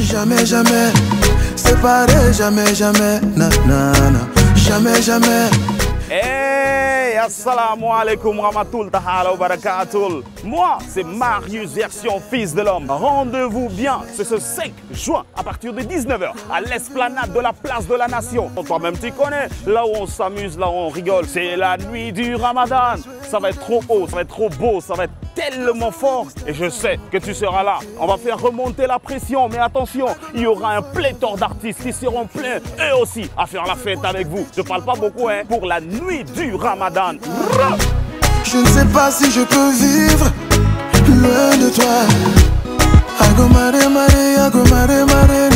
Jamais, jamais, séparés, jamais, jamais, na, na, na. Jamais, jamais. Hey, assalamu alaikum rahmatoul tahala wa barakatul. Moi, c'est Marius version fils de l'homme. Rendez-vous bien, c'est ce 5 juin à partir de 19h à l'esplanade de la place de la nation. Toi-même tu connais, là où on s'amuse, là où on rigole. C'est la nuit du ramadan. Ça va être trop haut, ça va être trop beau, ça va être tellement fort. Et je sais que tu seras là. On va faire remonter la pression, mais attention, il y aura un pléthore d'artistes qui seront pleins, eux aussi, à faire la fête avec vous. Je parle pas beaucoup, hein, pour la nuit du ramadan. Je ne sais pas si je peux vivre loin de toi. I go mare mare, I go mare.